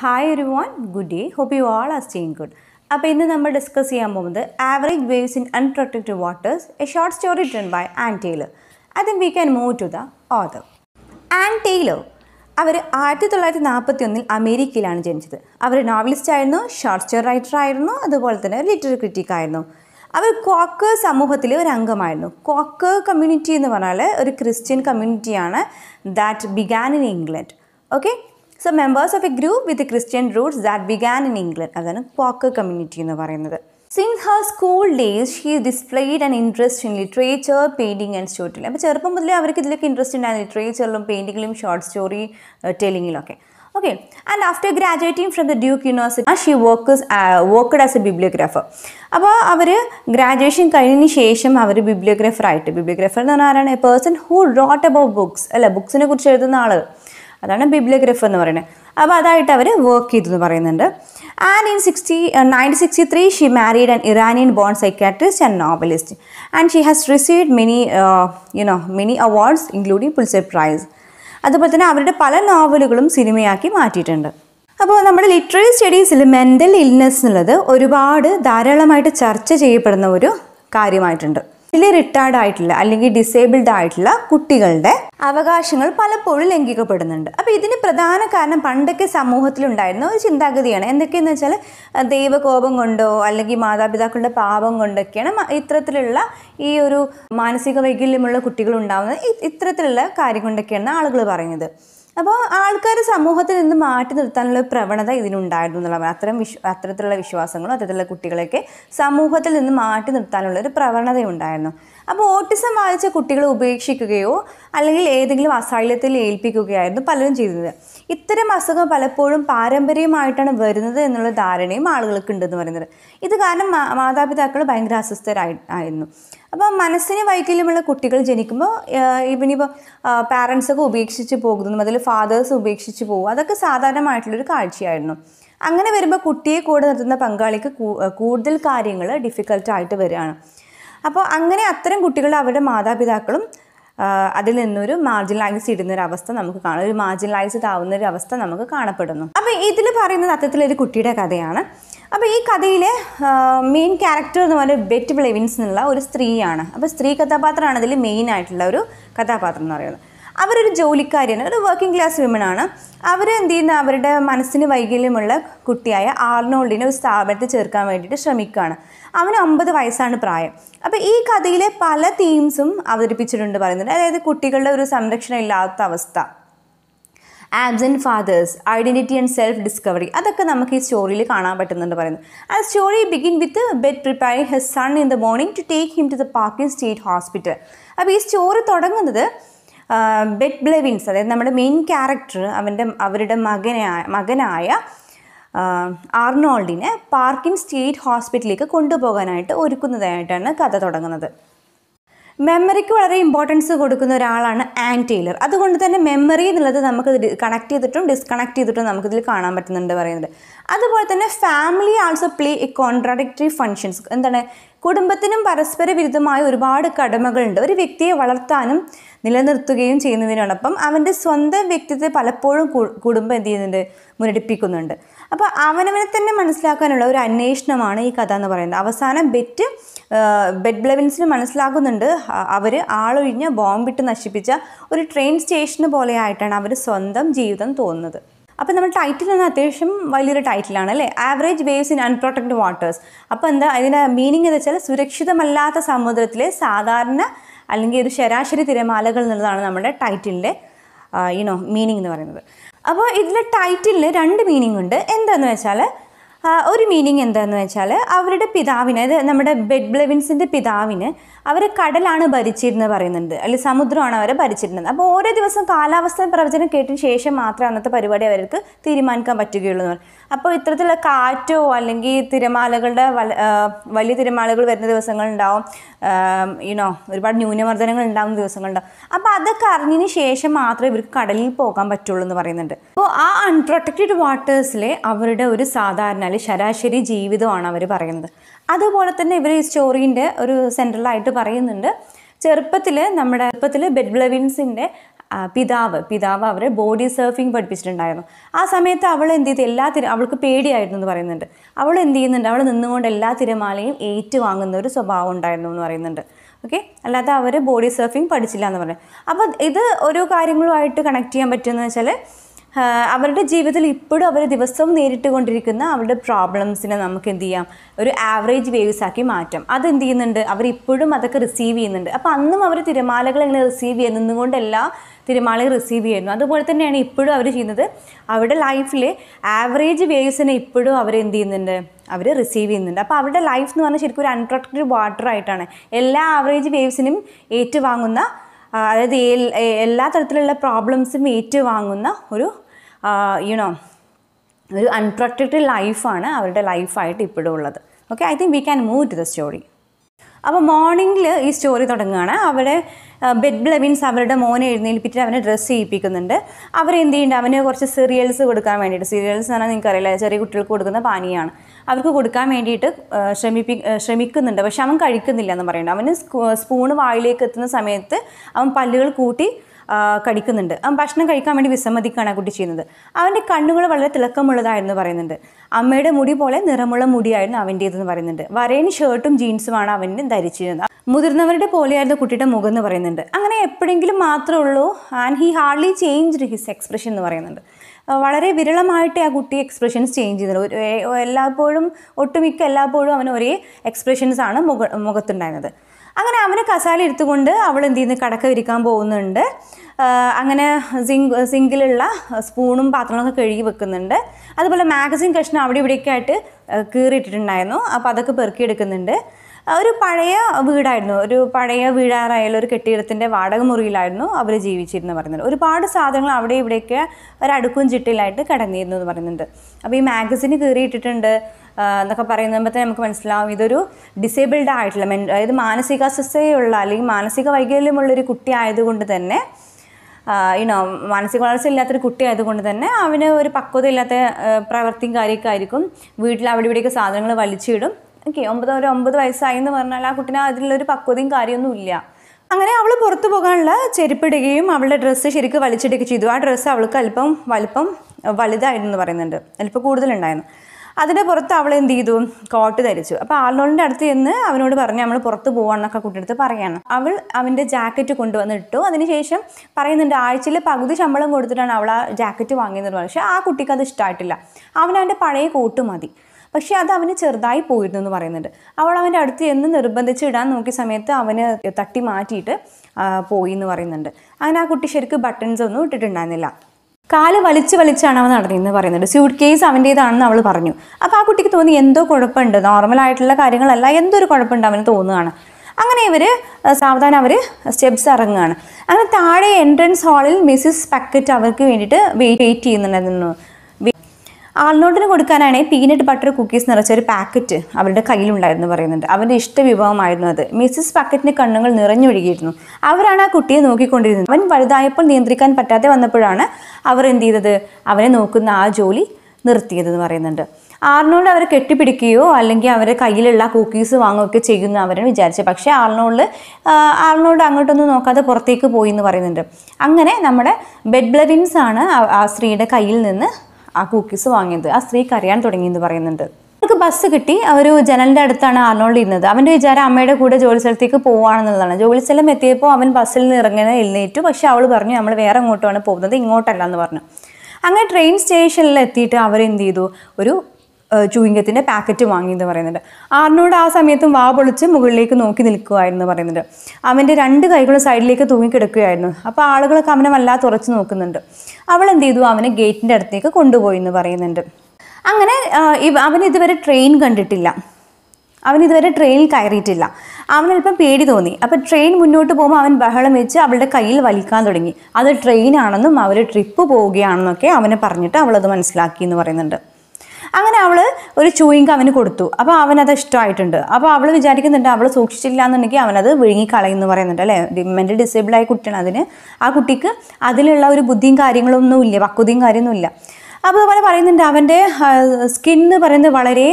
Hi everyone good day hope you all are staying good അപ്പോൾ ഇന്ന് നമ്മൾ discuss ചെയ്യാൻ പോകുന്നത് average waves in unprotected waters a short story written by Anne Tyler അതും we can move to the author Anne Tyler അവർ ആയിരത്തി തൊള്ളായിരത്തി നാൽപ്പത്തി ഒന്നിൽ അമേരിക്കയിലാണ് ജനിച്ചത്. അവർ നോവലിസ്റ്റ് ആയിരുന്നു ഷോർട്ട് സ്റ്റോറി റൈറ്റർ ആയിരുന്നു അതുപോലെ തന്നെ ലിറ്റററി ക്രിറ്റിക് ആയിരുന്നു. അവർ കോക്കർ സമൂഹത്തിലെ ഒരു അംഗമായിരുന്നു. കോക്കർ കമ്മ്യൂണിറ്റി എന്ന് പറഞ്ഞാൽ ഒരു Christian കമ്മ്യൂണിറ്റിയാണ് that began in England okay so members of a group with Christian roots that began in England അതാണ് ക്വാക്കർ കമ്മ്യൂണിറ്റി എന്ന് പറയുന്നത്. Since her school days she displayed an interest in literature painting and telling അപ്പോൾ ചെറുപ്പം മുതലേ അവർക്ക് ഇതിലൊക്കെ interest ഉണ്ടായിരുന്നു. ലിറ്ററേച്ചറിലും പെയിന്റിങ്ങിലും short story ടെലിങ്ങിലൊക്കെ okay and after graduating from the Duke University she works worked as a bibliographer അപ്പോൾ അവർ ഗ്രാജുവേഷൻ കഴിഞ്ഞതിന് ശേഷം അവർ ബിബ്ലിയോഗ്രാഫർ ആയിട്ട്. ബിബ്ലിയോഗ്രാഫർ എന്ന് പറഞ്ഞാൽ ആരാണ്? A person who wrote about books അല്ല ബുക്സിനെ കുറിച്ച് എഴുതുന്ന ആൾ അതാണ് ബിബ്ലിയോഗ്രഫ് എന്ന് പറയുന്നത്. അപ്പോൾ അതായിട്ട് അവർ വർക്ക് ചെയ്തു എന്ന് പറയുന്നുണ്ട് and in sixty nineteen sixty three she married an Iranian born psychiatrist and novelist and she has received many you know many awards including Pulitzer prize അതുപോലെ തന്നെ അവരുടെ പല നോവലുകളും സിനിമയാക്കി മാറ്റിയിട്ടുണ്ട്. അപ്പോൾ നമ്മുടെ ലിറ്റററി സ്റ്റഡീസിൽ മെന്റൽ ഇൽനെസ് എന്നുള്ളത് ഒരുപാട് ധാരാളമായിട്ട് ചർച്ച ചെയ്യപ്പെടുന്ന ഒരു കാര്യമായിട്ടുണ്ട്. ഇതിൽ റിട്ടയർഡ് ആയിട്ടുള്ള അല്ലെങ്കിൽ ഡിസേബിൾഡ് ആയിട്ടുള്ള കുട്ടികളുടെ അവകാശങ്ങൾ പലപ്പോഴും ലംഘിക്കപ്പെടുന്നുണ്ട്. അപ്പോൾ ഇതിന് പ്രധാന കാരണം പണ്ടൊക്കെ സമൂഹത്തിലുണ്ടായിരുന്ന ഒരു ചിന്താഗതിയാണ്. എന്തൊക്കെയെന്ന് വെച്ചാൽ ദൈവകോപം കൊണ്ടോ അല്ലെങ്കിൽ മാതാപിതാക്കളുടെ പാപം കൊണ്ടൊക്കെയാണ് ഇത്തരത്തിലുള്ള ഈ ഒരു മാനസിക വൈകല്യമുള്ള കുട്ടികൾ ഉണ്ടാകുന്നത് ഇത്തരത്തിലുള്ള കാര്യം കൊണ്ടൊക്കെയാണ് ആളുകൾ പറയുന്നത്. അപ്പോൾ ആൾക്കാർ സമൂഹത്തിൽ നിന്ന് മാറ്റി നിർത്താനുള്ള പ്രവണത ഇതിനുണ്ടായിരുന്നു എന്നുള്ളതാണ് അത്തരം വിശ്വ അത്തരത്തിലുള്ള വിശ്വാസങ്ങളും അത്തരത്തിലുള്ള കുട്ടികളെയൊക്കെ സമൂഹത്തിൽ നിന്ന് മാറ്റി നിർത്താനുള്ള ഒരു പ്രവണത ഉണ്ടായിരുന്നു അപ്പോൾ ഓട്ടിസം ബാധിച്ച കുട്ടികളെ ഉപേക്ഷിക്കുകയോ അല്ലെങ്കിൽ ഏതെങ്കിലും അസാഹല്യത്തിൽ ഏൽപ്പിക്കുകയായിരുന്നു പലരും ചെയ്തത്. ഇത്തരം അസുഖം പലപ്പോഴും പാരമ്പര്യമായിട്ടാണ് വരുന്നത് എന്നുള്ള ധാരണയും ആളുകൾക്ക് ഉണ്ടെന്ന് പറയുന്നത്. ഇത് കാരണം മാതാപിതാക്കൾ ഭയങ്കര അസ്വസ്ഥരായി ആയിരുന്നു. അപ്പോൾ മനസ്സിന് വൈകല്യമുള്ള കുട്ടികൾ ജനിക്കുമ്പോൾ ഇവനിപ്പോൾ പാരൻസൊക്കെ ഉപേക്ഷിച്ച് പോകുന്നതും അതിൽ ഫാദേഴ്സ് ഉപേക്ഷിച്ച് പോകും. അതൊക്കെ സാധാരണമായിട്ടുള്ളൊരു കാഴ്ചയായിരുന്നു. അങ്ങനെ വരുമ്പോൾ കുട്ടിയെ കൂടെ നിർത്തുന്ന പങ്കാളിക്ക് കൂടുതൽ കാര്യങ്ങൾ ഡിഫിക്കൽട്ടായിട്ട് വരികയാണ്. അപ്പോൾ അങ്ങനെ അത്തരം കുട്ടികൾ അവരുടെ മാതാപിതാക്കളും അതിൽ നിന്നൊരു മാർജിനലൈസ് ഇടുന്ന ഒരു അവസ്ഥ നമുക്ക് കാണാം. ഒരു മാർജിനലൈസ്ഡ് ആവുന്ന ഒരു അവസ്ഥ നമുക്ക് കാണപ്പെടുന്നു. അപ്പോൾ ഇതിൽ പറയുന്നത് അത്തരത്തിലൊരു കുട്ടിയുടെ കഥയാണ്. അപ്പോൾ ഈ കഥയിലെ മെയിൻ ക്യാരക്ടർ എന്ന് പറയുന്നത് ബെറ്റ് ബ്ലെവിൻസ് എന്നുള്ള ഒരു സ്ത്രീയാണ്. അപ്പോൾ സ്ത്രീ കഥാപാത്രമാണ് ഇതിൽ മെയിൻ ആയിട്ടുള്ള ഒരു കഥാപാത്രം എന്ന് പറയുന്നത്. അവരൊരു ജോലിക്കാരിയാണ് ഒരു വർക്കിംഗ് ക്ലാസ് വിമൺ ആണ്. അവർ എന്ത് ചെയ്യുന്ന? അവരുടെ മനസ്സിന് വൈകല്യമുള്ള കുട്ടിയായ ആർണോൾഡിനെ ഒരു സ്ഥാപനത്തിൽ ചേർക്കാൻ വേണ്ടിയിട്ട് ശ്രമിക്കുകയാണ്. അവന് അമ്പത് വയസ്സാണ് പ്രായം. അപ്പോൾ ഈ കഥയിലെ പല തീംസും അവതരിപ്പിച്ചിട്ടുണ്ട് പറയുന്നുണ്ട്. അതായത് കുട്ടികളുടെ ഒരു സംരക്ഷണം ഇല്ലാത്ത അവസ്ഥ. Absent fathers identity and self discovery അതൊക്കെ നമുക്ക് ഈ സ്റ്റോറിയിൽ കാണാൻ പറ്റുന്നുണ്ട് പറയുന്നത്. ആ story begin with Bet preparing his son in the morning to take him to the Parking State Hospital അപ്പോൾ ഈ സ്റ്റോറി തുടങ്ങുന്നത് ബെഡ് ബ്ലെവിൻസ് അതായത് നമ്മുടെ മെയിൻ ക്യാരക്ടർ അവന്റെ അവരുടെ മകനായ മകനായ ആർണോൾഡിനെ പാർക്കിൻ സ്റ്റേറ്റ് ഹോസ്പിറ്റലിലേക്ക് കൊണ്ടുപോകാനായിട്ട് ഒരുക്കുന്നതായിട്ടാണ് കഥ തുടങ്ങുന്നത്. മെമ്മറിക്ക് വളരെ ഇമ്പോർട്ടൻസ് കൊടുക്കുന്ന ഒരാളാണ് ആൻ ടൈലർ അതുകൊണ്ട് തന്നെ മെമ്മറി എന്നുള്ളത് നമുക്ക് കണക്ട് ചെയ്തിട്ടും ഡിസ്കണക്ട് ചെയ്തിട്ടും നമുക്കിതിൽ കാണാൻ പറ്റുന്നുണ്ട് പറയുന്നത്. അതുപോലെ തന്നെ family also play a contradictory functions എന്താണ്? കുടുംബത്തിനും പരസ്പര വിരുദ്ധമായ ഒരുപാട് കടമകളുണ്ട്. ഒരു വ്യക്തിയെ വളർത്താനും നിലനിർത്തുകയും ചെയ്യുന്നതിനോടൊപ്പം അവന്റെ സ്വന്തം വ്യക്തിത്വത്തെ പലപ്പോഴും കുടുംബം എന്ത് ചെയ്യുന്നുണ്ട്? മുരടിപ്പിക്കുന്നുണ്ട്. അപ്പോൾ അവനവനെ തന്നെ മനസ്സിലാക്കാനുള്ള ഒരു അന്വേഷണമാണ് ഈ കഥ എന്ന് പറയുന്നത്. അവസാനം ബെറ്റ് ബെഡ് ബ്ലെവിൻസിന് മനസ്സിലാകുന്നുണ്ട് അവർ ആളൊഴിഞ്ഞ ബോംബിട്ട് നശിപ്പിച്ച ഒരു ട്രെയിൻ സ്റ്റേഷന് പോലെയായിട്ടാണ് അവർ സ്വന്തം ജീവിതം തോന്നുന്നത്. അപ്പോൾ നമ്മൾ ടൈറ്റിൽ തന്നെ അത്യാവശ്യം വലിയൊരു ടൈറ്റിലാണ് അല്ലേ? Average waves in unprotected waters അപ്പോൾ എന്താ അതിന്റെ മീനിങ് എന്ന് വെച്ചാൽ സുരക്ഷിതമല്ലാത്ത സമുദ്രത്തിലെ സാധാരണ അല്ലെങ്കിൽ ഒരു ശരാശരി തിരമാലകൾ എന്നുള്ളതാണ് നമ്മുടെ ടൈറ്റിലിന്റെ യുനോ മീനിങ് എന്ന് പറയുന്നത്. അപ്പോൾ ഇതിലെ ടൈറ്റിലിന് രണ്ട് മീനിങ് ഉണ്ട്. എന്താന്ന് വെച്ചാൽ ഒരു മീനിങ് എന്താന്ന് വെച്ചാൽ അവരുടെ പിതാവിന് അതായത് നമ്മുടെ ബെഡ് ബ്ലെവിൻസിന്റെ പിതാവിന് അവർ കടലാണ് ഭരിച്ചിരുന്നത് പറയുന്നുണ്ട്. അല്ലെങ്കിൽ സമുദ്രമാണ് അവരെ ഭരിച്ചിരുന്നത്. അപ്പോൾ ഓരോ ദിവസം കാലാവസ്ഥ പ്രവചനം കേട്ടതിന് ശേഷം മാത്രമേ അന്നത്തെ പരിപാടി അവർക്ക് തീരുമാനിക്കാൻ പറ്റുകയുള്ളൂ എന്ന് അപ്പോൾ ഇത്തരത്തിലുള്ള കാറ്റോ അല്ലെങ്കിൽ തിരമാലകളുടെ വല വലിയ തിരമാലകൾ വരുന്ന ദിവസങ്ങളുണ്ടാവും. യുനോ ഒരുപാട് ന്യൂനമർദ്ദനങ്ങൾ ഉണ്ടാകുന്ന ദിവസങ്ങളുണ്ടാവും. അപ്പോൾ അതൊക്കെ അറിഞ്ഞതിന് ശേഷം മാത്രമേ ഇവർക്ക് കടലിൽ പോകാൻ പറ്റുള്ളൂ എന്ന് പറയുന്നുണ്ട്. അപ്പോൾ ആ അൺപ്രൊട്ടക്റ്റഡ് വാട്ടേഴ്സിലെ അവരുടെ ഒരു സാധാരണ അല്ലെങ്കിൽ ശരാശരി ജീവിതമാണ് അവർ പറയുന്നത്. അതുപോലെ തന്നെ ഇവർ ഈ സ്റ്റോറീന്റെ ഒരു സെൻട്രലായിട്ട് പറയുന്നുണ്ട്. ചെറുപ്പത്തിൽ നമ്മുടെ ചെറുപ്പത്തിൽ ബെഡ് ബ്ലവിൻസിന്റെ ആ, പിതാവ് പിതാവ് അവരെ ബോഡി സർഫിംഗ് പഠിപ്പിച്ചിട്ടുണ്ടായിരുന്നു. ആ സമയത്ത് അവൾ എന്ത് ചെയ്തു? എല്ലാ തിര അവൾക്ക് പേടിയായിരുന്നു എന്ന് പറയുന്നുണ്ട്. അവൾ എന്ത് ചെയ്യുന്നുണ്ട്? അവൾ നിന്നുകൊണ്ട് എല്ലാ തിരമാലയും ഏറ്റുവാങ്ങുന്ന ഒരു സ്വഭാവം ഉണ്ടായിരുന്നു എന്ന് പറയുന്നുണ്ട്. ഓക്കെ അല്ലാതെ അവർ ബോഡി സർഫിംഗ് പഠിച്ചില്ല എന്ന് പറഞ്ഞു. അപ്പോൾ ഇത് ഓരോ കാര്യങ്ങളുമായിട്ട് കണക്ട് ചെയ്യാൻ പറ്റുമെന്ന് വെച്ചാൽ അവരുടെ ജീവിതത്തിൽ ഇപ്പോഴും അവർ ദിവസവും നേരിട്ട് കൊണ്ടിരിക്കുന്ന അവരുടെ പ്രോബ്ലംസിനെ നമുക്ക് എന്ത് ചെയ്യാം? ഒരു ആവറേജ് വേവ്സ് ആക്കി മാറ്റാം. അത് എന്ത് ചെയ്യുന്നുണ്ട്? അവർ ഇപ്പോഴും അതൊക്കെ റിസീവ് ചെയ്യുന്നുണ്ട്. അപ്പോൾ അന്നും അവർ തിരമാലകൾ ഇങ്ങനെ റിസീവ് ചെയ്യുന്നതുകൊണ്ട് തിരമാലകൾ റിസീവ് ചെയ്യുന്നു. അതുപോലെ തന്നെയാണ് ഇപ്പോഴും അവർ ചെയ്യുന്നത്. അവരുടെ ലൈഫിലെ ആവറേജ് വേവ്സിനെ ഇപ്പോഴും അവർ എന്ത് ചെയ്യുന്നുണ്ട്? അവർ റിസീവ് ചെയ്യുന്നുണ്ട്. അപ്പോൾ അവരുടെ ലൈഫ് എന്ന് പറഞ്ഞാൽ ശരിക്കും ഒരു അൺപ്രൊട്ടക്റ്റഡ് വാട്ടർ ആയിട്ടാണ്. എല്ലാ ആവറേജ് വേവ്സിനും ഏറ്റുവാങ്ങുന്ന അതായത് എല്ലാ തരത്തിലുള്ള പ്രോബ്ലംസും ഏറ്റുവാങ്ങുന്ന ഒരു യുണോ ഒരു അൺപ്രൊട്ടക്റ്റഡ് ലൈഫാണ് അവരുടെ ലൈഫായിട്ട് ഇപ്പോഴും ഉള്ളത്. Okay I think we can move to the story അപ്പോൾ മോർണിംഗിൽ ഈ സ്റ്റോറി തുടങ്ങുകയാണ്. അവിടെ ബെഡ് ബ്ലവിൻസ് അവരുടെ മോനെ എഴുന്നേൽപ്പിച്ചിട്ട് അവനെ ഡ്രസ്സ് ചെയ്യിപ്പിക്കുന്നുണ്ട്. അവരെന്ത് ചെയ്യുന്നുണ്ട് അവന് കുറച്ച് സീരിയൽസ് കൊടുക്കാൻ വേണ്ടിയിട്ട്. സീരിയൽസ് എന്ന് പറഞ്ഞാൽ നിങ്ങൾക്കറിയില്ല ചെറിയ കുട്ടികൾക്ക് കൊടുക്കുന്ന പാനീയമാണ്. അവർക്ക് കൊടുക്കാൻ വേണ്ടിയിട്ട് ശ്രമിപ്പി ശ്രമിക്കുന്നുണ്ട്. പക്ഷെ അവൻ കഴിക്കുന്നില്ല എന്ന് പറയുന്നുണ്ട്. അവന് സ്പൂണ് വായിലേക്ക് എത്തുന്ന സമയത്ത് അവൻ പല്ലുകൾ കൂട്ടി കടിക്കുന്നുണ്ട്. അവൻ ഭക്ഷണം കഴിക്കാൻ വേണ്ടി വിസമ്മതിക്കുകയാണ് ആ കുട്ടി ചെയ്യുന്നത്. അവന്റെ കണ്ണുകൾ വളരെ തിളക്കമുള്ളതായിരുന്നു പറയുന്നുണ്ട്. അമ്മയുടെ മുടി പോലെ നിറമുള്ള മുടിയായിരുന്നു അവന്റേതെന്ന് പറയുന്നുണ്ട്. വരേന് ഷർട്ടും ജീൻസുമാണ് അവൻ ധരിച്ചിരുന്നത്. മുതിർന്നവരുടെ പോലെയായിരുന്നു കുട്ടിയുടെ മുഖം എന്ന് പറയുന്നുണ്ട്. അങ്ങനെ എപ്പോഴെങ്കിലും മാത്രമേ ഉള്ളൂ and he hardly change his expression എന്ന് പറയുന്നുണ്ട്. വളരെ വിരളമായിട്ട് ആ കുട്ടി എക്സ്പ്രഷൻസ് ചേഞ്ച് ചെയ്യുന്നത് എല്ലായ്പ്പോഴും ഒട്ടുമിക്ക എല്ലായ്പ്പോഴും അവൻ ഒരേ എക്സ്പ്രഷൻസ് ആണ് മുഖ മുഖത്തുണ്ടായിരുന്നത്. അങ്ങനെ അവന് കസാല എടുത്തുകൊണ്ട് അവൾ എന്ത് ചെയ്യുന്നു? കടക്ക വിരിക്കാൻ പോകുന്നുണ്ട്. അങ്ങനെ സിങ്ക് സിങ്കിലുള്ള സ്പൂണും പാത്രങ്ങളൊക്കെ കഴുകി വെക്കുന്നുണ്ട്. അതുപോലെ മാഗസിൻ കഷ്ണം അവിടെ ഇവിടെയൊക്കെ ആയിട്ട് കീറിയിട്ടിട്ടുണ്ടായിരുന്നു. അപ്പോൾ അതൊക്കെ പെറുക്കിയെടുക്കുന്നുണ്ട് ഒരു പഴയ വീടായിരുന്നു. ഒരു പഴയ വീടാറായാലും ഒരു കെട്ടിടത്തിന്റെ വാടക മുറിയിലായിരുന്നു അവർ ജീവിച്ചിരുന്നു പറയുന്നത്. ഒരുപാട് സാധനങ്ങൾ അവിടെ ഇവിടെയൊക്കെ ഒരടുക്കും ചിട്ടിലായിട്ട് കിടന്നിരുന്നു എന്ന് പറയുന്നുണ്ട്. അപ്പോൾ ഈ മാഗസിന് കീറിയിട്ടിട്ടുണ്ട്. എന്നൊക്കെ തന്നെ നമുക്ക് മനസ്സിലാവും. ഇതൊരു ഡിസേബിൾഡ് ആയിട്ടുള്ള മെൻ അതായത് മാനസികാസ്വസ്ഥയുള്ള അല്ലെങ്കിൽ മാനസിക വൈകല്യമുള്ളൊരു കുട്ടി ആയതുകൊണ്ട് തന്നെ യുനോ മാനസിക വളർച്ച ഇല്ലാത്തൊരു കുട്ടി ആയതുകൊണ്ട് തന്നെ അവന് ഒരു പക്വത ഇല്ലാത്ത പ്രവൃത്തിയും കാര്യമൊക്കെ ആയിരിക്കും. വീട്ടിൽ അവിടെ ഇവിടെയൊക്കെ സാധനങ്ങൾ വലിച്ചിടും. ഓക്കെ ഒമ്പത് ഒരു ഒമ്പത് വയസ്സായി എന്ന് പറഞ്ഞാൽ ആ കുട്ടിനെ അതിലുള്ളൊരു പക്വതയും കാര്യമൊന്നും ഇല്ല. അങ്ങനെ അവൾ പുറത്തു പോകാനുള്ള ചെരുപ്പിടുകയും അവളുടെ ഡ്രസ്സ് ശരിക്കും വലിച്ചിടുകയും ചെയ്തു. ആ ഡ്രസ്സ് അവൾക്ക് അല്പം വലുപ്പം വലുതായിരുന്നു എന്ന് പറയുന്നുണ്ട്. അല്പം കൂടുതലുണ്ടായിരുന്നു. അതിന്റെ പുറത്ത് അവൾ എന്ത് ചെയ്തു? കോട്ട് ധരിച്ചു. അപ്പോൾ ആർണോളിന്റെ അടുത്ത് ചെന്ന് അവനോട് പറഞ്ഞു നമ്മൾ പുറത്ത് പോവാന്നൊക്കെ കുട്ടിയെടുത്ത് പറയാണ്. അവൾ അവന്റെ ജാക്കറ്റ് കൊണ്ടുവന്ന് ഇട്ടു. അതിനുശേഷം പറയുന്നുണ്ട് ആഴ്ചയിൽ പകുതി ശമ്പളം കൊടുത്തിട്ടാണ് അവൾ ആ ജാക്കറ്റ് വാങ്ങിയെന്ന് പറഞ്ഞു. പക്ഷേ ആ കുട്ടിക്ക് അത് ഇഷ്ടമായിട്ടില്ല അവനവന്റെ പഴയ കോട്ട് മതി. പക്ഷേ അത് അവന് ചെറുതായി പോയിരുന്നു എന്ന് പറയുന്നുണ്ട്. അവൾ അവന്റെ അടുത്ത് എന്ന് നിർബന്ധിച്ച് ഇടാൻ നോക്കിയ സമയത്ത് അവന് തട്ടി മാറ്റിയിട്ട് പോയി എന്ന് പറയുന്നുണ്ട്. അങ്ങനെ ആ കുട്ടി ശരിക്കും ബട്ടൺസ് ഒന്നും ഇട്ടിട്ടുണ്ടായിരുന്നില്ല. കാൽ വലിച്ച് വലിച്ചാണ് അവൻ നടന്നിരുന്നത് പറയുന്നുണ്ട്. സ്യൂട്ട് കേസ് അവന്റേതാണെന്ന് അവൾ പറഞ്ഞു. അപ്പോൾ ആ കുട്ടിക്ക് തോന്നി എന്തോ കുഴപ്പമുണ്ട്. നോർമൽ ആയിട്ടുള്ള കാര്യങ്ങളല്ല. എന്തോ ഒരു കുഴപ്പമുണ്ട് അവന് തോന്നുകയാണ്. അങ്ങനെ ഇവർ സാവധാനം അവർ സ്റ്റെപ്സ് ഇറങ്ങുകയാണ്. അങ്ങനെ താഴെ എൻട്രൻസ് ഹാളിൽ മിസ്സിസ് പക്കറ്റ് അവർക്ക് വേണ്ടിയിട്ട് വെയിറ്റ് വെയിറ്റ് ചെയ്യുന്നുണ്ടായിരുന്നു. ആൾനോട്ടിന് കൊടുക്കാനാണ് പീനട്ട് ബട്ടർ കുക്കീസ് നിറച്ച ഒരു പാക്കറ്റ് അവരുടെ കയ്യിലുണ്ടായിരുന്നു പറയുന്നുണ്ട്. അവന്റെ ഇഷ്ട വിഭവമായിരുന്നു അത്. മിസ്സിസ് പാക്കറ്റിന്റെ കണ്ണുകൾ നിറഞ്ഞൊഴുകിയിരുന്നു. അവരാണ് ആ കുട്ടിയെ നോക്കിക്കൊണ്ടിരുന്നത്. അവൻ വലുതായപ്പോൾ നിയന്ത്രിക്കാൻ പറ്റാതെ വന്നപ്പോഴാണ് അവർ എന്ത് ചെയ്തത്? അവനെ നോക്കുന്ന ആ ജോലി നിർത്തിയതെന്ന് പറയുന്നുണ്ട്. ആർണോൾഡ് അവരെ കെട്ടിപ്പിടിക്കുകയോ അല്ലെങ്കിൽ അവരെ കയ്യിലുള്ള കുക്കീസ് വാങ്ങുകയൊക്കെ ചെയ്യുന്നു അവരെ വിചാരിച്ചത്. പക്ഷേ ആർണോൾഡ് ആർണോൾഡ് അങ്ങോട്ടൊന്നും നോക്കാതെ പുറത്തേക്ക് പോയി എന്ന് പറയുന്നുണ്ട്. അങ്ങനെ നമ്മുടെ ബെഡ് ബ്ലവിൻസ് ആണ് ആ സ്ത്രീയുടെ കയ്യിൽ നിന്ന് ആ കുക്കീസ് വാങ്ങിയത്. ആ സ്ത്രീ കരയാൻ തുടങ്ങി എന്ന് പറയുന്നുണ്ട്. അവർക്ക് ബസ് കിട്ടി. അവർ ജനലിന്റെ അടുത്താണ് ആർണോൾഡ് ഇരുന്നത്. അവന്റെ വിചാരം അമ്മയുടെ കൂടെ ജോലി സ്ഥലത്തേക്ക് പോവാണെന്നുള്ളതാണ്. ജോലി സ്ഥലം എത്തിയപ്പോൾ അവൻ ബസ്സിൽ നിന്ന് ഇറങ്ങാൻ എഴുന്നേറ്റു. പക്ഷേ അവൾ പറഞ്ഞു നമ്മൾ വേറെ എങ്ങോട്ടാണ് പോകുന്നത്? ഇങ്ങോട്ടല്ല എന്ന് പറഞ്ഞു. അങ്ങനെ ട്രെയിൻ സ്റ്റേഷനിൽ എത്തിയിട്ട് അവരെന്ത് ചെയ്തു? ഒരു ചൂയിങ്കത്തിന്റെ പാക്കറ്റ് വാങ്ങിയെന്ന് പറയുന്നുണ്ട്. ആറിനോട് ആ സമയത്തും വാ പൊളിച്ച് മുകളിലേക്ക് നോക്കി നിൽക്കുമായിരുന്നു പറയുന്നുണ്ട്. അവന്റെ രണ്ട് കൈകളും സൈഡിലേക്ക് തൂങ്ങിക്കിടക്കുകയായിരുന്നു അപ്പോൾ ആളുകളൊക്കെ അവനെ വല്ലാതെ തുറച്ച് നോക്കുന്നുണ്ട്. അവൾ എന്ത് ചെയ്തു? അവനെ ഗേറ്റിന്റെ അടുത്തേക്ക് കൊണ്ടുപോയി എന്ന് പറയുന്നുണ്ട്. അങ്ങനെ അവൻ ഇതുവരെ ട്രെയിൻ കണ്ടിട്ടില്ല. അവൻ ഇതുവരെ ട്രെയിനിൽ കയറിയിട്ടില്ല. അവനല്പം പേടി തോന്നി. അപ്പോൾ ട്രെയിൻ മുന്നോട്ട് പോകുമ്പോൾ അവൻ ബഹളം വെച്ച് അവളുടെ കയ്യിൽ വലിക്കാൻ തുടങ്ങി. അത് ട്രെയിനാണെന്നും അവർ ട്രിപ്പ് പോവുകയാണെന്നൊക്കെ അവനെ പറഞ്ഞിട്ട് അവളത് മനസ്സിലാക്കി എന്ന് പറയുന്നുണ്ട്. അങ്ങനെ അവൾ ഒരു ചൂയിങ് അവന് കൊടുത്തു. അപ്പോൾ അവനത് ഇഷ്ടമായിട്ടുണ്ട്. അപ്പോൾ അവൾ വിചാരിക്കുന്നുണ്ട് അവൾ സൂക്ഷിച്ചില്ല എന്നുണ്ടെങ്കിൽ അവനത് വിഴുങ്ങിക്കളയെന്ന് പറയുന്നുണ്ട് അല്ലേ? മെന്റൽ ഡിസേബിൾ ആയ കുട്ടിയാണ് അതിന്. ആ കുട്ടിക്ക് അതിലുള്ള ഒരു ബുദ്ധിയും കാര്യങ്ങളൊന്നും ഇല്ല പക്വതയും കാര്യമൊന്നും ഇല്ല. അപ്പോൾ അതുപോലെ പറയുന്നുണ്ട് അവന്റെ സ്കിൻ എന്ന് പറയുന്നത് വളരെ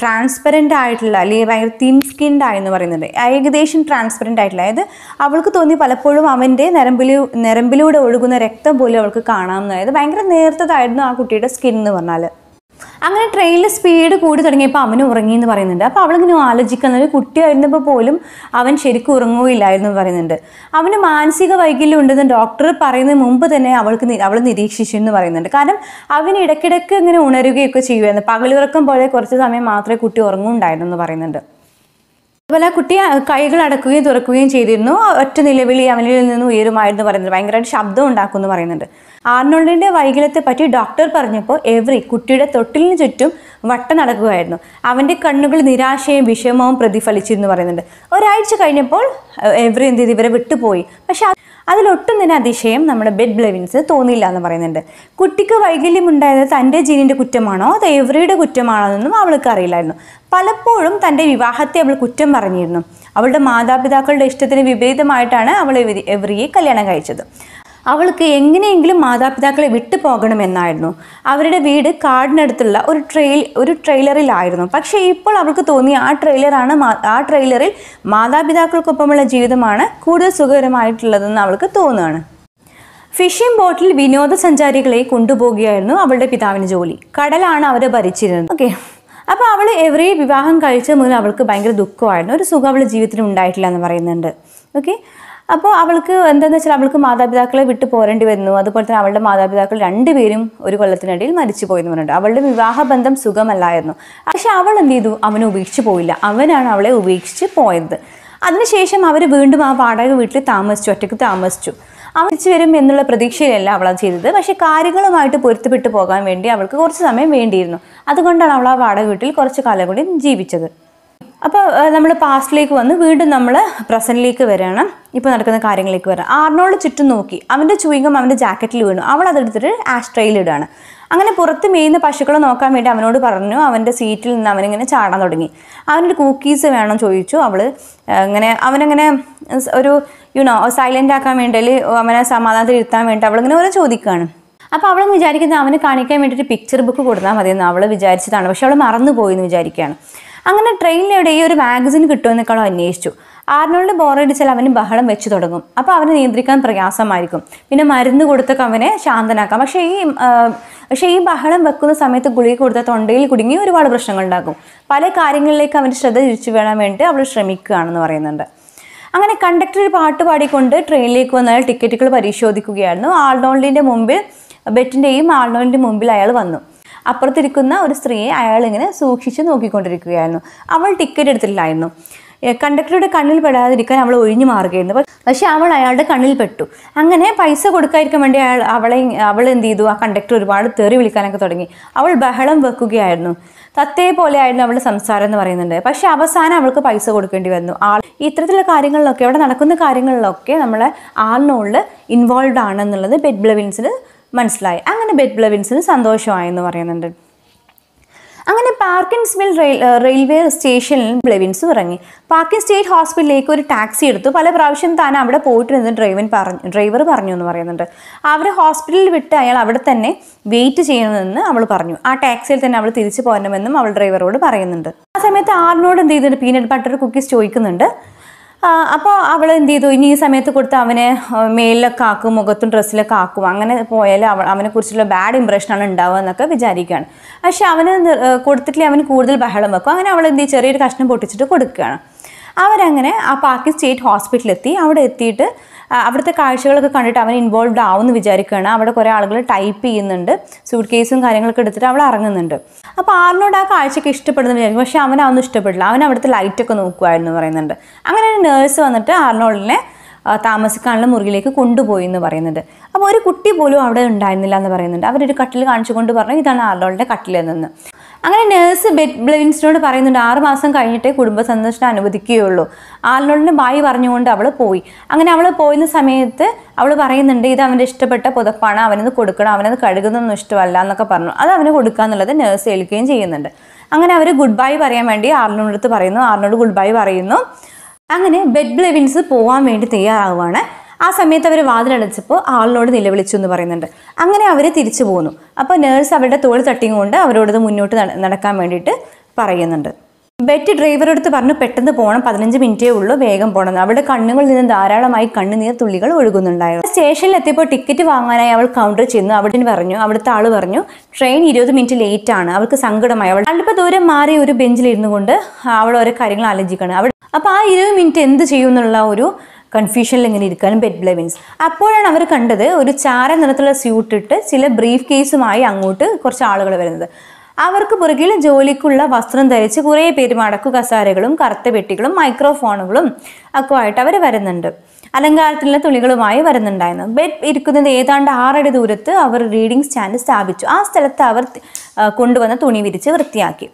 ട്രാൻസ്പെറന്റ് ആയിട്ടുള്ള അല്ലെങ്കിൽ ഭയങ്കര തിൻ സ്കിൻഡ് ആയെന്ന് പറയുന്നുണ്ട്. ഏകദേശം ട്രാൻസ്പെറന്റ് ആയിട്ടുള്ള. അതായത് അവൾക്ക് തോന്നി പലപ്പോഴും അവന്റെ നരമ്പിൽ നരമ്പിലൂടെ ഒഴുകുന്ന രക്തം പോലും അവൾക്ക് കാണാമെന്ന് അതായത് ഭയങ്കര നേർത്തതായിരുന്നു ആ കുട്ടിയുടെ സ്കിൻ എന്ന് പറഞ്ഞാൽ അങ്ങനെ ട്രെയിനിൽ സ്പീഡ് കൂടി തുടങ്ങിയപ്പോൾ അവന് ഉറങ്ങി എന്ന് പറയുന്നുണ്ട്. അപ്പോൾ അവളിങ്ങനെ ആലോചിക്കുന്നത് കുട്ടിയായിരുന്നപ്പോൾ പോലും അവൻ ശരിക്കും ഉറങ്ങുകയില്ലായിരുന്നു പറയുന്നുണ്ട്. അവന് മാനസിക വൈകല്യം ഉണ്ടെന്ന് ഡോക്ടർ പറയുന്നതിന് മുമ്പ് തന്നെ അവൾക്ക് അവൾ നിരീക്ഷിച്ചു എന്ന് പറയുന്നുണ്ട്. കാരണം അവന് ഇടയ്ക്കിടയ്ക്ക് ഇങ്ങനെ ഉണരുകയൊക്കെ ചെയ്യുമായിരുന്നു. പകലുറക്കം പോലെ കുറച്ച് സമയം മാത്രമേ കുട്ടി ഉറങ്ങുണ്ടായിരുന്നു എന്ന് പറയുന്നുണ്ട്. അതുപോലെ ആ കുട്ടി കൈകൾ അടക്കുകയും തുറക്കുകയും ചെയ്തിരുന്നു. ഒറ്റ നിലവിളി അവനിൽ നിന്ന് ഉയരുമായിരുന്നു പറയുന്നത്. ഭയങ്കരമായിട്ട് ശബ്ദം ഉണ്ടാക്കുമെന്ന് പറയുന്നുണ്ട്. ആർണോൾഡിന്റെ വൈകല്യത്തെ പറ്റി ഡോക്ടർ പറഞ്ഞപ്പോൾ എവറി കുട്ടിയുടെ തൊട്ടിലിന് ചുറ്റും വട്ടം നടക്കുകയായിരുന്നു. അവന്റെ കണ്ണുകൾ നിരാശയും വിഷമവും പ്രതിഫലിച്ചിരുന്നു പറയുന്നുണ്ട്. ഒരാഴ്ച കഴിഞ്ഞപ്പോൾ എവറി എന്ത് ചെയ്ത്? ഇവരെ വിട്ടുപോയി. പക്ഷെ അത് അതിലൊട്ടും തന്നെ അതിശയം നമ്മുടെ ബെഡ് ബ്ലവിൻസ് തോന്നിയില്ല എന്ന് പറയുന്നുണ്ട്. കുട്ടിക്ക് വൈകല്യം ഉണ്ടായത് തന്റെ ജീനിന്റെ കുറ്റമാണോ? അത് എവറിയുടെ കുറ്റമാണോ എന്നൊന്നും അവൾക്ക് അറിയില്ലായിരുന്നു. പലപ്പോഴും തന്റെ വിവാഹത്തെ അവൾ കുറ്റം പറഞ്ഞിരുന്നു. അവളുടെ മാതാപിതാക്കളുടെ ഇഷ്ടത്തിന് വിപരീതമായിട്ടാണ് അവൾ എവറിയെ കല്യാണം കഴിച്ചത്. അവൾക്ക് എങ്ങനെയെങ്കിലും മാതാപിതാക്കളെ വിട്ടു പോകണമെന്നായിരുന്നു. അവരുടെ വീട് കാടിനടുത്തുള്ള ഒരു ട്രെയിൽ ഒരു ട്രെയിലറിലായിരുന്നു. പക്ഷേ ഇപ്പോൾ അവൾക്ക് തോന്നി ആ ട്രെയിലറാണ് ആ ട്രെയിലറിൽ മാതാപിതാക്കൾക്കൊപ്പമുള്ള ജീവിതമാണ് കൂടുതൽ സുഖകരമായിട്ടുള്ളതെന്ന് അവൾക്ക് തോന്നുകയാണ്. ഫിഷിംഗ് ബോട്ടിൽ വിനോദസഞ്ചാരികളെ കൊണ്ടുപോകുകയായിരുന്നു അവളുടെ പിതാവിന് ജോലി. കടലാണ് അവരെ ഭരിച്ചിരുന്നത്. ഓക്കെ. അപ്പോൾ അവൾ എവറി വിവാഹം കഴിച്ച മുതൽ അവൾക്ക് ഭയങ്കര ദുഃഖമായിരുന്നു. ഒരു സുഖം അവളുടെ ജീവിതത്തിൽ ഉണ്ടായിട്ടില്ല എന്ന് പറയുന്നുണ്ട്. ഓക്കെ അപ്പോൾ അവൾക്ക് എന്താണെന്ന് വെച്ചാൽ അവൾക്ക് മാതാപിതാക്കളെ വിട്ടു പോരേണ്ടി വരുന്നു അതുപോലെ തന്നെ അവളുടെ മാതാപിതാക്കൾ രണ്ടുപേരും ഒരു കൊല്ലത്തിനിടയിൽ മരിച്ചു പോയെന്ന് പറഞ്ഞിട്ട് അവളുടെ വിവാഹബന്ധം സുഖമല്ലായിരുന്നു. പക്ഷെ അവൾ എന്ത് ചെയ്തു? അവനെ ഉപേക്ഷിച്ച് പോയില്ല. അവനാണ് അവളെ ഉപേക്ഷിച്ച് പോയത്. അതിനുശേഷം അവർ വീണ്ടും ആ വാടക വീട്ടിൽ താമസിച്ചു ഒറ്റയ്ക്ക് താമസിച്ചു. അവൻ തിരിച്ചു വരും എന്നുള്ള പ്രതീക്ഷയിലല്ല അവൾ അത് ചെയ്തത്. പക്ഷേ കാര്യങ്ങളുമായിട്ട് പൊരുത്തപ്പെട്ടു പോകാൻ വേണ്ടി അവൾക്ക് കുറച്ച് സമയം വേണ്ടിയിരുന്നു. അതുകൊണ്ടാണ് അവൾ ആ വാടക വീട്ടിൽ കുറച്ച് കാലം കൂടി ജീവിച്ചത്. അപ്പോൾ നമ്മൾ പാസ്റ്റിലേക്ക് വന്ന് വീണ്ടും നമ്മൾ പ്രസന്റിലേക്ക് വരികയാണ് ഇപ്പോൾ നടക്കുന്ന കാര്യങ്ങളിലേക്ക് വരാം. ആർണോൾഡ് ചുറ്റും നോക്കി. അവന്റെ ചുയിങ്കം അവന്റെ ജാക്കറ്റിൽ വീണു. അവൾ അതെടുത്തിട്ട് ആസ്ട്രയിൽ ഇടുകയാണ് അങ്ങനെ പുറത്ത് മേയുന്ന പശുക്കളെ നോക്കാൻ വേണ്ടി അവനോട് പറഞ്ഞു. അവന്റെ സീറ്റിൽ നിന്ന് അവനിങ്ങനെ ചാടാൻ തുടങ്ങി. അവനൊരു കുക്കീസ് വേണം ചോദിച്ചു. അവൾ അങ്ങനെ അവനങ്ങനെ ഒരു യുനോ സൈലന്റ് ആക്കാൻ വേണ്ടി അവനെ സമാധാനത്തിൽ ഇരുത്താൻ വേണ്ടി അവളിങ്ങനെ ഓരോ ചോദിക്കുകയാണ് അപ്പോൾ അവൾ വിചാരിക്കുന്നത് അവന് കാണിക്കാൻ വേണ്ടിയിട്ട് പിക്ചർ ബുക്ക് കൊടുത്താൽ മതിയെന്ന് അവൾ വിചാരിച്ചതാണ്. പക്ഷെ അവൾ മറന്നുപോയി എന്ന് വിചാരിക്കുകയാണ്. അങ്ങനെ ട്രെയിനിലെവിടെ ഈ ഒരു മാഗസിൻ കിട്ടുമെന്നൊക്കെ അവൾ അന്വേഷിച്ചു. ആർണോൾഡ് ബോറടിച്ചാൽ അവന് ബഹളം വെച്ച് തുടങ്ങും. അപ്പോൾ അവനെ നിയന്ത്രിക്കാൻ പ്രയാസമായിരിക്കും. പിന്നെ മരുന്ന് കൊടുത്തൊക്കെ അവനെ ശാന്തനാക്കാം. പക്ഷേ ഈ പക്ഷേ ഈ ബഹളം വെക്കുന്ന സമയത്ത് ഗുളിക കൊടുത്ത തൊണ്ടയിൽ കുടുങ്ങി ഒരുപാട് പ്രശ്നങ്ങൾ ഉണ്ടാക്കും പല കാര്യങ്ങളിലേക്ക് അവൻ ശ്രദ്ധ തിരിച്ചു വേണം വേണ്ടി അവൾ ശ്രമിക്കുകയാണെന്ന് പറയുന്നുണ്ട്. അങ്ങനെ കണ്ടക്ടർ ഒരു പാട്ട് പാടിക്കൊണ്ട് ട്രെയിനിലേക്ക് വന്ന് അയാൾ ടിക്കറ്റുകൾ പരിശോധിക്കുകയായിരുന്നു. ആൾഡോണിന്റെ മുമ്പിൽ ബെറ്റിന്റെയും ആൾഡോണിന്റെ മുമ്പിൽ അയാൾ വന്നു. അപ്പുറത്തിരിക്കുന്ന ഒരു സ്ത്രീയെ അയാൾ ഇങ്ങനെ സൂക്ഷിച്ച് നോക്കിക്കൊണ്ടിരിക്കുകയായിരുന്നു. അവൾ ടിക്കറ്റ് എടുത്തിട്ടില്ലായിരുന്നു കണ്ടക്ടറുടെ കണ്ണിൽ പെടാതിരിക്കാൻ അവൾ ഒഴിഞ്ഞു മാറുകയായിരുന്നു. പക്ഷേ അവൾ അയാളുടെ കണ്ണിൽ പെട്ടു. അങ്ങനെ പൈസ കൊടുക്കാതിരിക്കാൻ വേണ്ടി അയാൾ അവളെ അവൾ എന്ത് ചെയ്തു? ആ കണ്ടക്ടർ ഒരുപാട് തെറി വിളിക്കാനൊക്കെ തുടങ്ങി. അവൾ ബഹളം വെക്കുകയായിരുന്നു. തത്തേ പോലെയായിരുന്നു അവളുടെ സംസാരം എന്ന് പറയുന്നുണ്ട്. പക്ഷെ അവസാനം അവൾക്ക് പൈസ കൊടുക്കേണ്ടി വന്നു. ആൾ ഇത്തരത്തിലുള്ള കാര്യങ്ങളിലൊക്കെ അവിടെ നടക്കുന്ന കാര്യങ്ങളിലൊക്കെ നമ്മളെ ആളിനുള്ള ഇൻവോൾവ് ആണെന്നുള്ളത് ബെഡ് ബ്ലവിൻസിന് മനസ്സിലായി. അങ്ങനെ ബെഡ് ബ്ലവിൻസിന് സന്തോഷമായി എന്ന് പറയുന്നുണ്ട്. അങ്ങനെ പാർക്കിൻസ്വിൽ റെയിൽ റെയിൽവേ സ്റ്റേഷനിൽ ബ്ലെവിൻസ് ഇറങ്ങി. പാർക്കിൻ സ്റ്റേറ്റ് ഹോസ്പിറ്റലിലേക്ക് ഒരു ടാക്സി എടുത്തു. പല പ്രാവശ്യം താൻ അവിടെ പോയിട്ടിരുന്ന് ഡ്രൈവൻ പറഞ്ഞു ഡ്രൈവർ പറഞ്ഞു എന്ന് പറയുന്നുണ്ട്. അവർ ഹോസ്പിറ്റലിൽ വിട്ട് അയാൾ അവിടെ തന്നെ വെയിറ്റ് ചെയ്യണമെന്ന് അവൾ പറഞ്ഞു. ആ ടാക്സിയിൽ തന്നെ അവൾ തിരിച്ചു പോകണമെന്നും അവൾ ഡ്രൈവറോട് പറയുന്നുണ്ട്. ആ സമയത്ത് ആറിനോട് എന്ത് ചെയ്തിട്ടുണ്ട്? പീനട്ട് ബട്ടർ കുക്കീസ് ചോദിക്കുന്നുണ്ട്. അപ്പോൾ അവൾ എന്ത് ചെയ്തു? ഇനി ഈ സമയത്ത് കൊടുത്ത് അവനെ മേലിലെ ആക്കും മുഖത്തും ഡ്രസ്സിലൊക്കെ ആക്കും. അങ്ങനെ പോയാൽ അവ അവനെ കുറിച്ചുള്ള ബാഡ് ഇമ്പ്രഷനാണ് ഉണ്ടാവുക എന്നൊക്കെ വിചാരിക്കുകയാണ്. പക്ഷെ അവന് കൊടുത്തിട്ടില്ലേ അവന് കൂടുതൽ ബഹളം വെക്കും. അങ്ങനെ അവൾ എന്ത് ചെയ്യും? ചെറിയൊരു കഷ്ണം പൊട്ടിച്ചിട്ട് കൊടുക്കുകയാണ്. അവരങ്ങനെ ആ പാകിസ്ഥാൻ സ്റ്റേറ്റ് ഹോസ്പിറ്റലിൽ എത്തി. അവിടെ എത്തിയിട്ട് അവിടുത്തെ കാഴ്ചകളൊക്കെ കണ്ടിട്ട് അവൻ ഇൻവോൾവ് ആവുമെന്ന് വിചാരിക്കുകയാണ്. അവിടെ കുറേ ആളുകൾ ടൈപ്പ് ചെയ്യുന്നുണ്ട്. സൂട്ട് കേസും കാര്യങ്ങളൊക്കെ എടുത്തിട്ട് അവൾ ഇറങ്ങുന്നുണ്ട്. അപ്പോൾ ആറിനോട് ആ കാഴ്ചയ്ക്ക് ഇഷ്ടപ്പെടുന്നു വിചാരിക്കും. പക്ഷേ അവൻ അതൊന്നും ഇഷ്ടപ്പെട്ടില്ല അവൻ അവിടുത്തെ ലൈറ്റൊക്കെ നോക്കുമായിരുന്നു പറയുന്നുണ്ട്. അങ്ങനെ ഒരു നേഴ്സ് വന്നിട്ട് ആറിനോളിനെ താമസിക്കാനുള്ള മുറിയിലേക്ക് കൊണ്ടുപോയി എന്ന് പറയുന്നുണ്ട്. അപ്പോൾ ഒരു കുട്ടി പോലും അവിടെ ഉണ്ടായിരുന്നില്ല എന്ന് പറയുന്നുണ്ട്. അവരൊരു കട്ടിൽ കാണിച്ചുകൊണ്ട് പറഞ്ഞു ഇതാണ് ആറിനോളിന്റെ കട്ടിൽ നിന്ന്. അങ്ങനെ നേഴ്സ് ബെഡ് ബ്ലെവിൻസിനോട് പറയുന്നുണ്ട് ആറ് മാസം കഴിഞ്ഞിട്ടേ കുടുംബ സന്ദർശനം അനുവദിക്കുകയുള്ളൂ. ആർലോളിന് ബായി പറഞ്ഞുകൊണ്ട് അവൾ പോയി. അങ്ങനെ അവൾ പോയിരുന്ന സമയത്ത് അവൾ പറയുന്നുണ്ട് ഇത് അവന്റെ ഇഷ്ടപ്പെട്ട പുതപ്പാണ് അവനത് കൊടുക്കണം അവനത് കഴുകുന്നൊന്നും ഇഷ്ടമല്ല എന്നൊക്കെ പറഞ്ഞു. അത് അവന് കൊടുക്കുക എന്നുള്ളത് നേഴ്സ് ഏൽക്കുകയും ചെയ്യുന്നുണ്ട്. അങ്ങനെ അവർ ഗുഡ് ബൈ പറയാൻ വേണ്ടി ആറിനോട് പറയുന്നു. ആറിനോട് ഗുഡ് ബൈ പറയുന്നു. അങ്ങനെ ബെഡ് ബ്ലെവിൻസ് പോകാൻ വേണ്ടി തയ്യാറാവുകയാണ് ആ സമയത്ത് അവർ വാതിലടച്ചപ്പോൾ ആളിനോട് നിലവിളിച്ചു എന്ന് പറയുന്നുണ്ട്. അങ്ങനെ അവർ തിരിച്ചു പോകുന്നു അപ്പോൾ നേഴ്സ് അവരുടെ തോൾ തട്ടിയും കൊണ്ട് അവരോടത് മുന്നോട്ട് നടക്കാൻ വേണ്ടിയിട്ട് പറയുന്നുണ്ട്. ബെറ്റ് ഡ്രൈവറെടുത്ത് പറഞ്ഞു പെട്ടെന്ന് പോകണം പതിനഞ്ച് മിനിറ്റേ ഉള്ളൂ വേഗം പോകണം അവിടെ കണ്ണുകളിൽ നിന്ന് ധാരാളമായി കണ്ണുനീർ തുള്ളികൾ ഒഴുകുന്നുണ്ടായിരുന്നു. സ്റ്റേഷനിൽ എത്തിയപ്പോൾ ടിക്കറ്റ് വാങ്ങാനായി അവൾ കൗണ്ടർ ചെന്നു. അവിടെ പറഞ്ഞു അവിടുത്തെ ആൾ പറഞ്ഞു ട്രെയിൻ ഇരുപത് മിനിറ്റ് ലേറ്റ് ആണ്. അവൾക്ക് സങ്കടമായി. അവൾ അല്പ ദൂരം മാറി ഒരു ബെഞ്ചിലിരുന്നു കൊണ്ട് അവൾ ഓരോ കാര്യങ്ങൾ ആലോചിക്കണം അവിടെ അപ്പോൾ ആ ഇരുപത് മിനിറ്റ് എന്ത് ചെയ്യുമെന്നുള്ള ഒരു കൺഫ്യൂഷനിൽ ഇങ്ങനെ ഇരിക്കാനും ബെറ്റ് ബ്ലെവിൻസ് അപ്പോഴാണ് അവർ കണ്ടത് ഒരു ചാര നിറത്തിലുള്ള സ്യൂട്ട് ഇട്ട് ചില ബ്രീഫ് കേസുമായി അങ്ങോട്ട് കുറച്ച് ആളുകൾ വരുന്നത്. അവർക്ക് പുറകിൽ ജോലിക്കുള്ള വസ്ത്രം ധരിച്ച് കുറേ പേര് മടക്കു കസാരകളും കറുത്ത പെട്ടികളും മൈക്രോഫോണുകളും ഒക്കെ ആയിട്ട് അവർ വരുന്നുണ്ട്. അലങ്കാരത്തിലുള്ള തുണികളുമായി വരുന്നുണ്ടായിരുന്നു. ബെഡ് ഇരിക്കുന്നത് ഏതാണ്ട് ആറടി ദൂരത്ത് അവർ റീഡിംഗ് സ്റ്റാൻഡ് സ്ഥാപിച്ചു. ആ സ്ഥലത്ത് അവർ കൊണ്ടുവന്ന തുണി വിരിച്ച് വൃത്തിയാക്കി.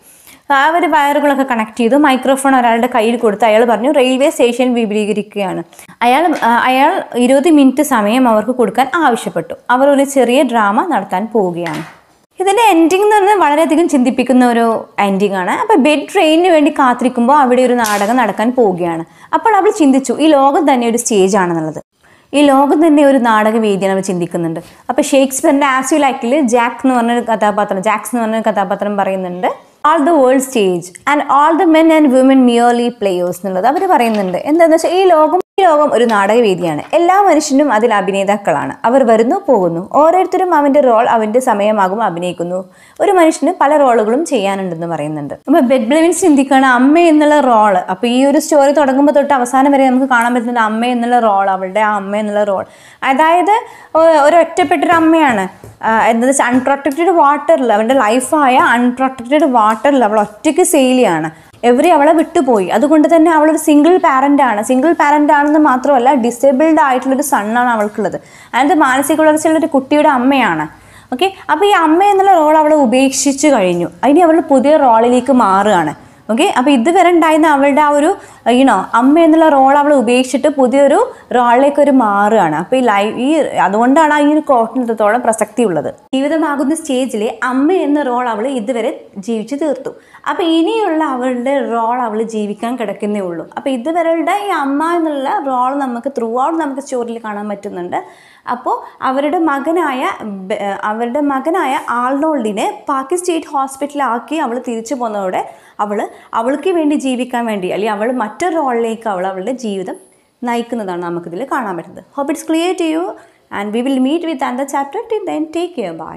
അവർ വയറുകളൊക്കെ കണക്ട് ചെയ്തു. മൈക്രോഫോൺ ഒരാളുടെ കയ്യിൽ കൊടുത്ത് അയാൾ പറഞ്ഞു റെയിൽവേ സ്റ്റേഷൻ വിപുലീകരിക്കുകയാണ്. അയാൾ അയാൾ ഇരുപത് മിനിറ്റ് സമയം അവർക്ക് കൊടുക്കാൻ ആവശ്യപ്പെട്ടു. അവർ ഒരു ചെറിയ ഡ്രാമ നടത്താൻ പോവുകയാണ്. ഇതിന്റെ എൻഡിങ് എന്ന് പറഞ്ഞാൽ വളരെയധികം ചിന്തിപ്പിക്കുന്ന ഒരു എൻഡിങ് ആണ്. അപ്പോൾ ബെഡ് ട്രെയിനിന് വേണ്ടി കാത്തിരിക്കുമ്പോൾ അവിടെ ഒരു നാടകം നടക്കാൻ പോവുകയാണ്. അപ്പോൾ അവൾ ചിന്തിച്ചു ഈ ലോകം തന്നെ ഒരു സ്റ്റേജ് ആണെന്നുള്ളത്. ഈ ലോകം തന്നെ ഒരു നാടകവേദിയാണ് അവർ ചിന്തിക്കുന്നുണ്ട്. അപ്പോൾ ഷേക്സ്പിയറിന്റെ ആസ്യു ലൈക്കിൽ ജാക്ക് എന്ന് പറഞ്ഞൊരു കഥാപാത്രം ജാക്സ് എന്ന് പറഞ്ഞൊരു കഥാപാത്രം പറയുന്നുണ്ട്. All the world stage and all the men and woman merely players എന്നുള്ളത്. അവർ പറയുന്നുണ്ട്. എന്താണെന്ന് വെച്ചാൽ ഈ ലോകം ലോകം ഒരു നാടകവേദിയാണ്. എല്ലാ മനുഷ്യനും അതിൽ അഭിനേതാക്കളാണ്. അവർ വരുന്നു പോകുന്നു. ഓരോരുത്തരും അവന്റെ റോൾ അവന്റെ സമയമാകും അഭിനയിക്കുന്നു. ഒരു മനുഷ്യന് പല റോളുകളും ചെയ്യാനുണ്ടെന്ന് പറയുന്നുണ്ട്. അപ്പൊ ബെഡ് ബ്ലെവിൻസ് ചിന്തിക്കുകയാണ് അമ്മ എന്നുള്ള റോൾ അപ്പോൾ ഈ ഒരു സ്റ്റോറി തുടങ്ങുമ്പോൾ തൊട്ട് അവസാനം വരെ നമുക്ക് കാണാൻ പറ്റുന്നത് അമ്മ എന്നുള്ള റോൾ അവളുടെ ആ അമ്മ എന്നുള്ള റോൾ അതായത് ഒരൊറ്റപ്പെട്ടൊരു അമ്മയാണ്. എന്താ വെച്ചാൽ അൺപ്രൊട്ടക്റ്റഡ് വാട്ടറിൽ അവന്റെ ലൈഫായ അൺപ്രൊട്ടക്റ്റഡ് വാട്ടറിൽ അവൾ ഒറ്റയ്ക്ക് സെയിൽ ചെയ്യാണ്. എവരി അവളെ വിട്ടുപോയി. അതുകൊണ്ട് തന്നെ അവളൊരു സിംഗിൾ പാരന്റ് ആണ്. സിംഗിൾ പാരന്റ് ആണെന്ന് മാത്രമല്ല ഡിസേബിൾഡ് ആയിട്ടുള്ളൊരു സണ്ണാണ് അവൾക്കുള്ളത്. അതായത് മാനസിക വളർച്ചയുള്ള ഒരു കുട്ടിയുടെ അമ്മയാണ്. ഓക്കെ അപ്പോൾ ഈ അമ്മ എന്നുള്ള റോൾ അവളെ ഉപേക്ഷിച്ച് കഴിഞ്ഞു. അതിന് അവൾ പുതിയ റോളിലേക്ക് മാറുകയാണ്. ഓക്കെ അപ്പോൾ ഇതുവരെ ഉണ്ടായിരുന്ന അവളുടെ ആ ഒരു ഈണോ അമ്മ എന്നുള്ള റോൾ അവൾ ഉപേക്ഷിച്ചിട്ട് പുതിയൊരു റോളിലേക്ക് ഒരു മാറുകയാണ്. അപ്പോൾ ഈ ലൈഫ് ഈ അതുകൊണ്ടാണ് ഈ ഒരു കോട്ടിന് പ്രസക്തി ഉള്ളത് ജീവിതമാകുന്ന സ്റ്റേജിൽ അമ്മ എന്ന റോൾ അവൾ ഇതുവരെ ജീവിച്ചു തീർത്തു. അപ്പോൾ ഇനിയുള്ള അവളുടെ റോൾ അവൾ ജീവിക്കാൻ കിടക്കുന്നേ ഉള്ളൂ. അപ്പോൾ ഇതുവരെയുടെ ഈ അമ്മ എന്നുള്ള റോൾ നമുക്ക് ത്രൂ ഔട്ട് നമുക്ക് സ്റ്റോറിയിൽ കാണാൻ പറ്റുന്നുണ്ട്. അപ്പോൾ അവരുടെ മകനായ അവരുടെ മകനായ ആൾഡോൾഡിനെ പാക്കി സ്റ്റേറ്റ് ഹോസ്പിറ്റലാക്കി അവൾ തിരിച്ചു പോന്നതോടെ അവൾ അവൾക്ക് വേണ്ടി ജീവിക്കാൻ വേണ്ടി അല്ലെങ്കിൽ അവൾ മറ്റൊരു റോളിലേക്ക് അവൾ അവളുടെ ജീവിതം നയിക്കുന്നതാണ് നമുക്കിതിൽ കാണാൻ പറ്റുന്നത്. Hope it's clear to you and we will meet with another chapter till then take care bye